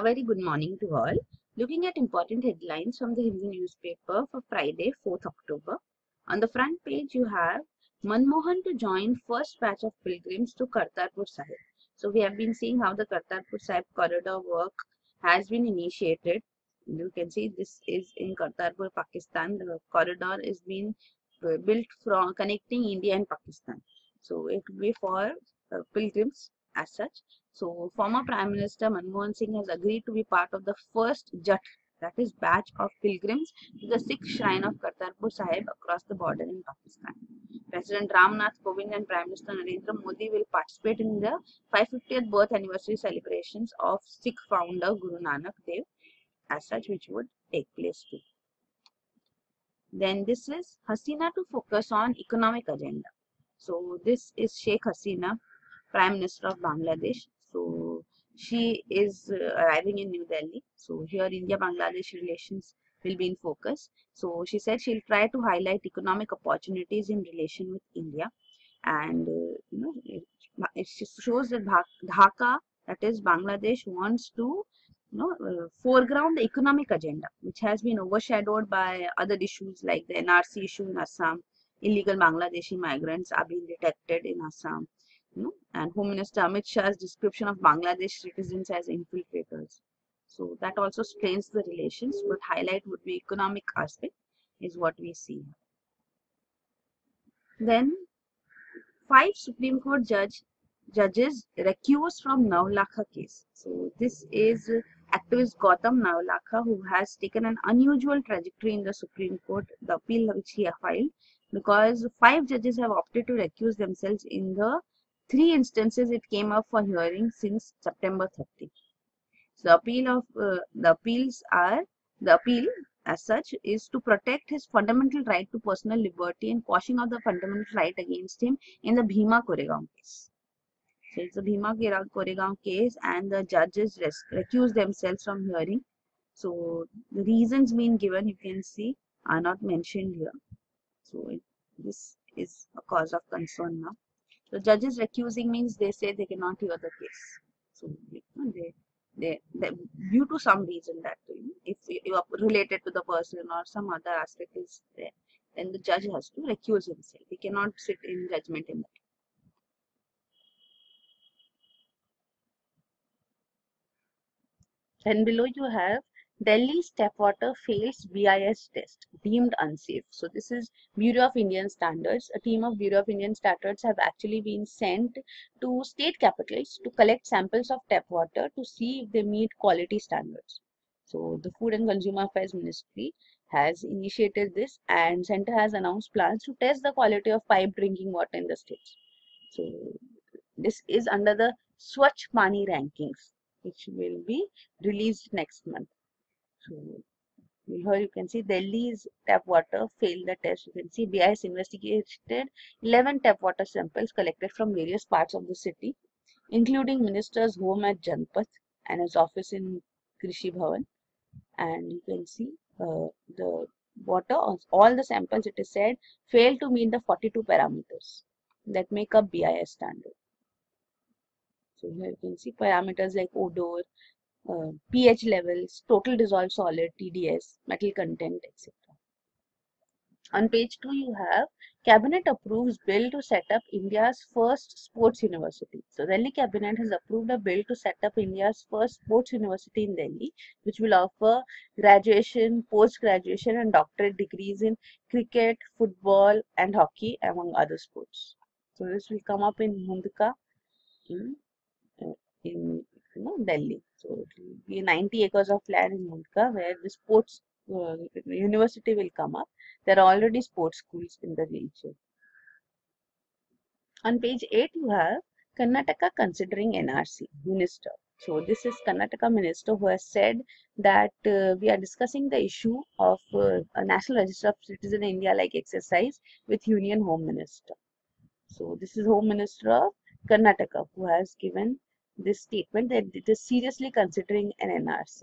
A very good morning to all. Looking at important headlines from the Hindu newspaper for Friday, 4th October. On the front page, you have Manmohan to join first batch of pilgrims to Kartarpur Sahib. So we have been seeing how the Kartarpur Sahib corridor work has been initiated. You can see this is in Kartarpur, Pakistan. The corridor is being built from connecting India and Pakistan. So it will be for uh, pilgrims as such. So former hmm. Prime Minister Manmohan Singh has agreed to be part of the first jatha, that is batch of pilgrims to the Sikh shrine of Kartarpur Sahib across the border in Pakistan. President Ramnath Kovind and Prime Minister Narendra Modi will participate in the 550th birth anniversary celebrations of Sikh founder Guru Nanak Dev as such which would take place too. Then this is Hasina to focus on economic agenda. So this is Sheikh Hasina, Prime Minister of Bangladesh. So she is uh, arriving in New Delhi. So here India-Bangladesh relations will be in focus. So she said she'll try to highlight economic opportunities in relation with India. And, uh, you know, it, it shows that Dhaka, that is Bangladesh, wants to you know, uh, foreground the economic agenda, which has been overshadowed by other issues like the NRC issue in Assam. Illegal Bangladeshi migrants are being detected in Assam you know, and Home Minister Amit Shah's description of Bangladesh citizens as infiltrators. So that also strains the relations, but highlight would be economic aspect is what we see. Then five Supreme Court judge judges recused from Navlakha case. So this is activist Gautam Navlakha who has taken an unusual trajectory in the Supreme Court, the appeal which he filed, because five judges have opted to recuse themselves in the three instances it came up for hearing since September 30. So the appeal of uh, the appeals are the appeal as such is to protect his fundamental right to personal liberty and quashing of the fundamental right against him in the Bhima Koregaon case. So it's the Bhima Koregaon case and the judges recuse themselves from hearing. So the reasons being given you can see are not mentioned here. So it, this is a cause of concern now. The judges recusing means they say they cannot hear the case. So they, they, they due to some reason that if you are related to the person or some other aspect is there, then the judge has to recuse himself. He cannot sit in judgment in that. Then below you have Delhi water fails BIS test, deemed unsafe. So this is Bureau of Indian Standards. A team of Bureau of Indian Standards have actually been sent to state capitals to collect samples of tap water to see if they meet quality standards. So the Food and Consumer Affairs Ministry has initiated this and center has announced plans to test the quality of pipe drinking water in the states. So this is under the Swachh Pani rankings which will be released next month. So here you can see Delhi's tap water failed the test. You can see BIS investigated 11 tap water samples collected from various parts of the city, including minister's home at Janpath and his office in Krishi Bhavan. And you can see uh, the water, all the samples it is said, failed to meet the 42 parameters that make up BIS standard. So here you can see parameters like odor, uh, pH levels, total dissolved solid, TDS, metal content, etc. On page 2, you have Cabinet approves bill to set up India's first sports university. So, Delhi Cabinet has approved a bill to set up India's first sports university in Delhi, which will offer graduation, post-graduation and doctorate degrees in cricket, football and hockey among other sports. So, this will come up in Mundka in, uh, in you know, Delhi. So it will be 90 acres of land in Mundka where the sports uh, university will come up. There are already sports schools in the region. On page 8 you have Karnataka considering NRC minister. So this is Karnataka minister who has said that uh, we are discussing the issue of uh, a national register of citizen India like exercise with union home minister. So this is home minister of Karnataka who has given this statement that it is seriously considering an NRC.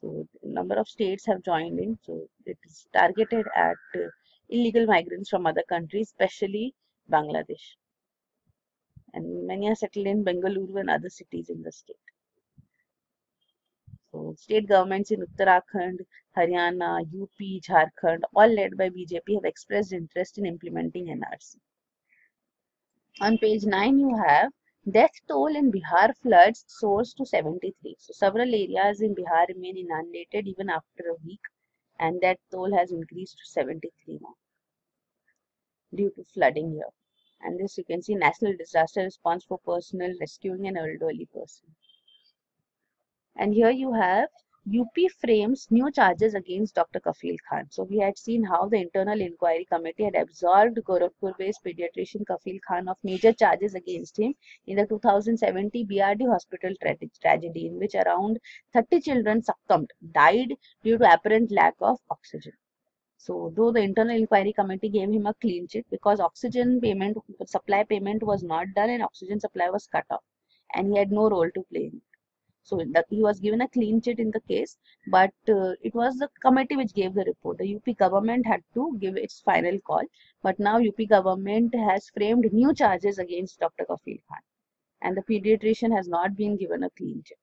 So, number of states have joined in. So, it is targeted at uh, illegal migrants from other countries, especially Bangladesh. And many are settled in Bengaluru and other cities in the state. So state governments in Uttarakhand, Haryana, UP, Jharkhand, all led by BJP have expressed interest in implementing NRC. On page 9 you have death toll in Bihar floods soars to 73. So several areas in Bihar remain inundated even after a week and that toll has increased to 73 now due to flooding here. And this you can see National Disaster Response for Personnel rescuing an elderly person. And here you have UP frames new charges against Dr. Kafil Khan. So we had seen how the Internal Inquiry Committee had absolved Gorakhpur-based pediatrician Kafil Khan of major charges against him in the 2070 BRD hospital tra tragedy in which around 30 children succumbed, died due to apparent lack of oxygen. So though the internal inquiry committee gave him a clean chit because oxygen payment, supply payment was not done and oxygen supply was cut off and he had no role to play in it. So that he was given a clean chit in the case, but uh, it was the committee which gave the report. The UP government had to give its final call, but now UP government has framed new charges against Dr. Kafil Khan and the pediatrician has not been given a clean chit.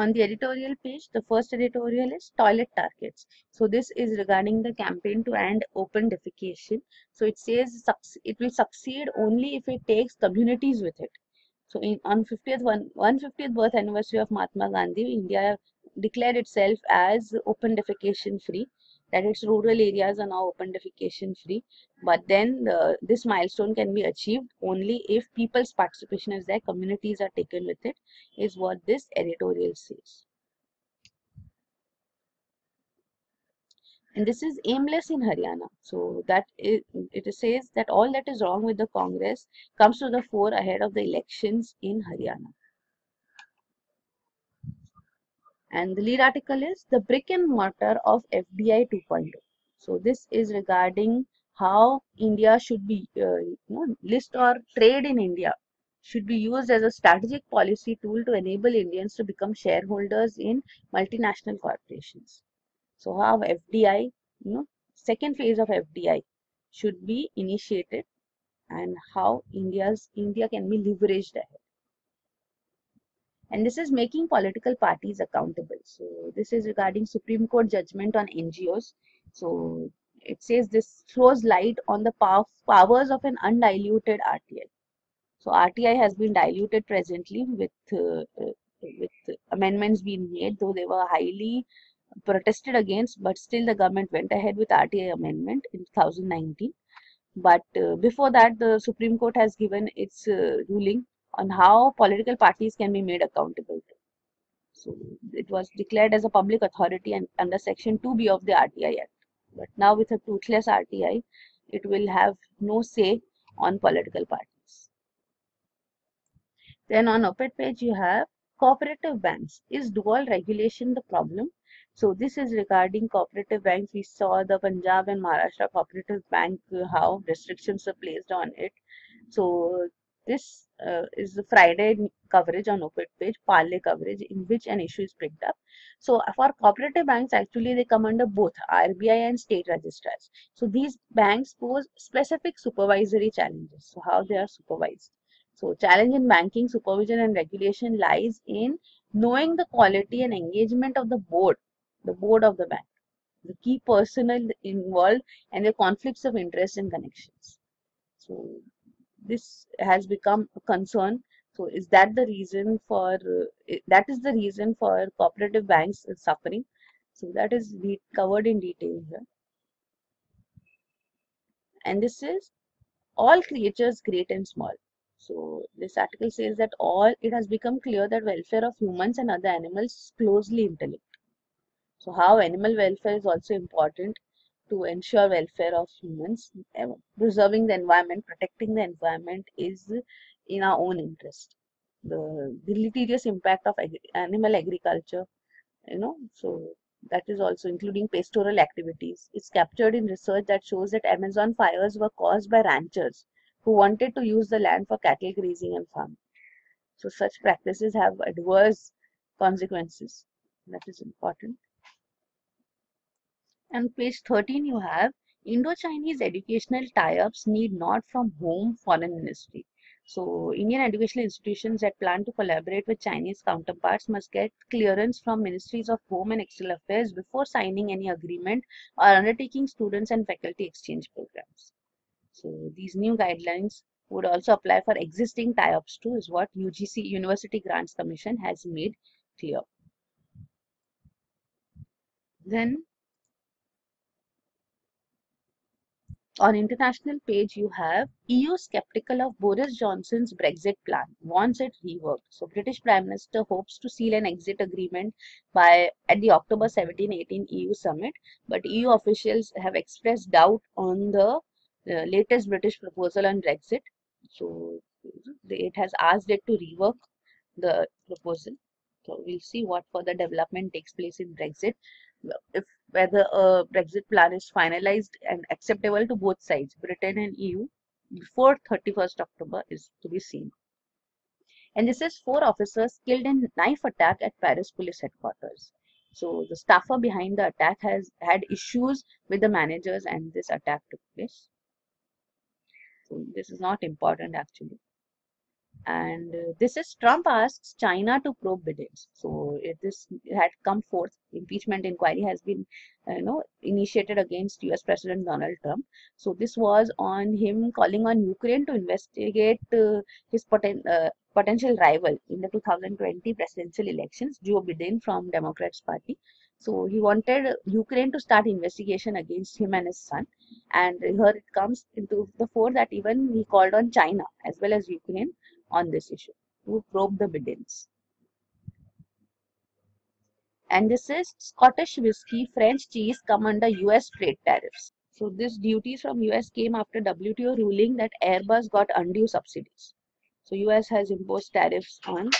On the editorial page, the first editorial is toilet targets. So this is regarding the campaign to end open defecation. So it says it will succeed only if it takes communities with it. So in on 50th one 150th birth anniversary of Mahatma Gandhi, India declared itself as open defecation free that its rural areas are now open defecation free. But then the, this milestone can be achieved only if people's participation is there, communities are taken with it, is what this editorial says. And this is aimless in Haryana. So that it, it says that all that is wrong with the Congress comes to the fore ahead of the elections in Haryana. And the lead article is the brick and mortar of FDI 2.0. So this is regarding how India should be, uh, you know, list or trade in India should be used as a strategic policy tool to enable Indians to become shareholders in multinational corporations. So how FDI, you know, second phase of FDI should be initiated and how India's India can be leveraged ahead and this is making political parties accountable. So this is regarding supreme court judgment on ngos so it says this throws light on the pow powers of an undiluted rti so rti has been diluted presently with uh, with amendments being made though they were highly protested against but still the government went ahead with rti amendment in 2019 but uh, before that the supreme court has given its uh, ruling on how political parties can be made accountable to. So it was declared as a public authority and under section 2b of the RTI Act. But now with a toothless RTI, it will have no say on political parties. Then on op-ed page you have cooperative banks. Is dual regulation the problem? So this is regarding cooperative banks. We saw the Punjab and Maharashtra cooperative bank, uh, how restrictions are placed on it. So this uh, is the Friday coverage on op-ed page, Parley coverage, in which an issue is picked up. So for cooperative banks, actually they come under both RBI and state registrars. So these banks pose specific supervisory challenges. So how they are supervised. So challenge in banking supervision and regulation lies in knowing the quality and engagement of the board, the board of the bank, the key personnel involved and the conflicts of interest and connections. So this has become a concern. So is that the reason for uh, that is the reason for cooperative banks suffering? So that is covered in detail here. And this is all creatures great and small. So this article says that all it has become clear that welfare of humans and other animals closely interlinked. So how animal welfare is also important to ensure welfare of humans. Preserving the environment, protecting the environment is in our own interest. The deleterious impact of ag animal agriculture, you know, so that is also including pastoral activities. It's captured in research that shows that Amazon fires were caused by ranchers who wanted to use the land for cattle grazing and farming. So such practices have adverse consequences. That is important. And page 13 you have Indo-Chinese educational tie-ups need not from home foreign ministry. So Indian educational institutions that plan to collaborate with Chinese counterparts must get clearance from Ministries of Home and External Affairs before signing any agreement or undertaking students and faculty exchange programs. So these new guidelines would also apply for existing tie-ups too is what UGC University Grants Commission has made clear. Then on international page you have EU skeptical of Boris Johnson's Brexit plan, wants it reworked. So British Prime Minister hopes to seal an exit agreement by at the October 17-18 EU summit, but EU officials have expressed doubt on the uh, latest British proposal on Brexit. So it has asked it to rework the proposal. So we'll see what further development takes place in Brexit if whether a Brexit plan is finalized and acceptable to both sides, Britain and EU, before 31st October is to be seen. And this is four officers killed in knife attack at Paris police headquarters. So the staffer behind the attack has had issues with the managers and this attack took place. So this is not important actually and uh, this is Trump asks China to probe Biden's. So it, this had come forth. Impeachment inquiry has been, uh, you know, initiated against U.S. President Donald Trump. So this was on him calling on Ukraine to investigate uh, his poten uh, potential rival in the 2020 presidential elections, Joe Biden from Democrats Party. So he wanted Ukraine to start investigation against him and his son. And here it comes into the fore that even he called on China as well as Ukraine on this issue to probe the Bidens. And this is Scottish whiskey, French cheese come under US trade tariffs. So this duties from US came after WTO ruling that Airbus got undue subsidies. So US has imposed tariffs on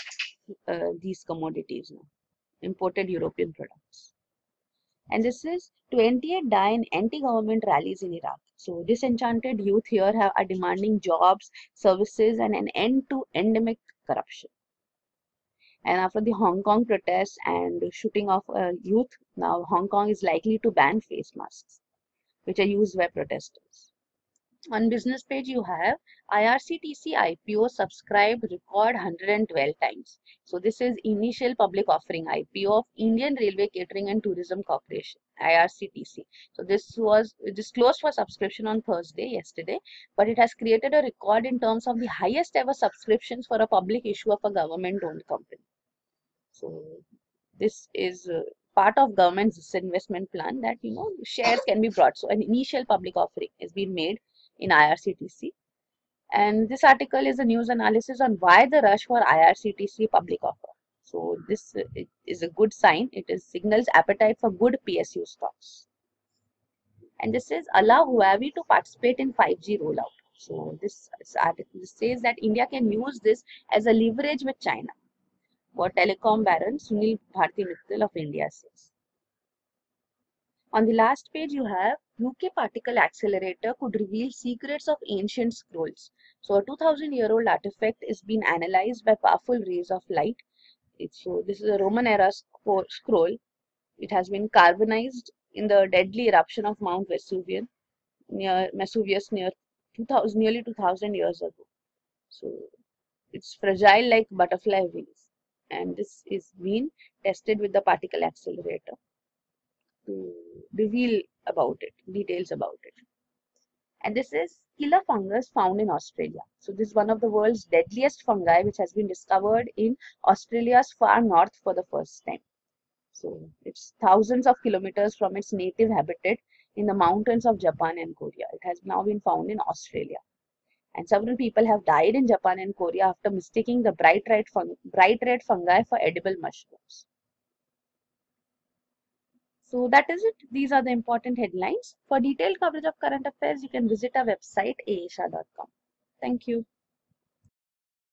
uh, these commodities now, imported European products. And this is 28 die in anti-government rallies in Iraq. So disenchanted youth here have, are demanding jobs, services, and an end to endemic corruption. And after the Hong Kong protests and shooting of uh, youth, now Hong Kong is likely to ban face masks, which are used by protesters. On business page, you have IRCTC IPO subscribed record 112 times. So this is initial public offering IPO of Indian Railway Catering and Tourism Corporation, IRCTC. So this was this closed for subscription on Thursday, yesterday, but it has created a record in terms of the highest ever subscriptions for a public issue of a government-owned company. So this is uh, part of government's disinvestment plan that you know shares can be brought. So an initial public offering has been made in IRCTC. And this article is a news analysis on why the rush for IRCTC public offer. So this is a good sign. It is signals appetite for good PSU stocks. And this is allow Huawei to participate in 5G rollout. So this, article says that India can use this as a leverage with China. What telecom baron Sunil Bharti Mittal of India says. On the last page you have UK particle accelerator could reveal secrets of ancient scrolls. So a 2000 year old artifact is being analyzed by powerful rays of light. It's, so this is a Roman era scroll. It has been carbonized in the deadly eruption of Mount Vesuvius near Vesuvius near 2000 nearly 2000 years ago. So it's fragile like butterfly wings and this is being tested with the particle accelerator to reveal about it, details about it. And this is killer fungus found in Australia. So this is one of the world's deadliest fungi which has been discovered in Australia's far north for the first time. So it's thousands of kilometers from its native habitat in the mountains of Japan and Korea. It has now been found in Australia. And several people have died in Japan and Korea after mistaking the bright red, bright red fungi for edible mushrooms. So that is it. These are the important headlines. For detailed coverage of current affairs, you can visit our website aashah.com. Thank you.